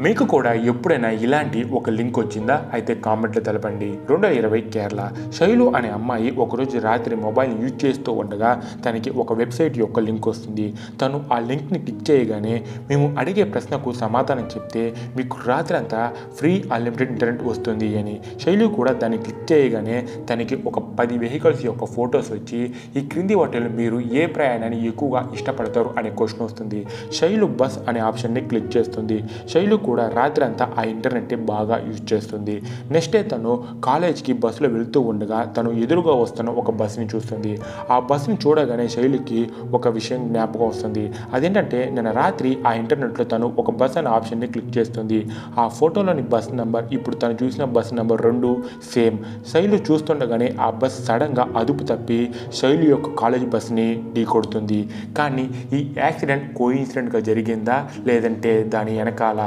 మీకు కూడా ఎప్పుడైనా ఇలాంటి ఒక లింక్ వచ్చిందా? అయితే కామెంట్లో తెలపండి. రెండు వేల ఇరవై కేరళ. శైలు అనే అమ్మాయి ఒకరోజు రాత్రి మొబైల్ యూజ్ చేస్తూ ఉండగా తనకి ఒక వెబ్సైట్ యొక్క లింక్ వస్తుంది. తను ఆ లింక్ని క్లిక్ చేయగానే మేము అడిగే ప్రశ్నకు సమాధానం చెప్తే మీకు రాత్రి అంతా ఫ్రీ అన్లిమిటెడ్ ఇంటర్నెట్ వస్తుంది అని. శైలు కూడా దాన్ని క్లిక్ చేయగానే తనకి ఒక పది వెహికల్స్ యొక్క ఫొటోస్ వచ్చి ఈ క్రింది వాటిలో మీరు ఏ ప్రయాణాన్ని ఎక్కువగా ఇష్టపడతారు? అనే క్వశ్చన్ వస్తుంది. శైలు బస్ అనే ఆప్షన్ని క్లిక్ చేస్తుంది. శైలు కూడా రాత్రి అంతా ఆ ఇంటర్నెట్ బాగా యూజ్ చేస్తుంది. నెక్స్ట్ డే తను కాలేజ్కి బస్సులో వెళ్తూ ఉండగా తను ఎదురుగా వస్తున్న ఒక బస్సుని చూస్తుంది. ఆ బస్సుని చూడగానే శైలికి ఒక విషయం జ్ఞాపకం వస్తుంది. అదేంటంటే నిన్న రాత్రి ఆ ఇంటర్నెట్లో తను ఒక బస్ అనే ఆప్షన్ని క్లిక్ చేస్తుంది. ఆ ఫోటోలోని బస్ నెంబర్ ఇప్పుడు తను చూసిన బస్ నెంబర్ రెండు సేమ్. శైలు చూస్తుండగానే ఆ బస్ సడన్గా అదుపు తప్పి శైలు యొక్క కాలేజ్ బస్ని ఢీ కొడుతుంది. కానీ ఈ యాక్సిడెంట్ కోయిన్సిడెంట్గా జరిగిందా? లేదంటే దాని వెనకాల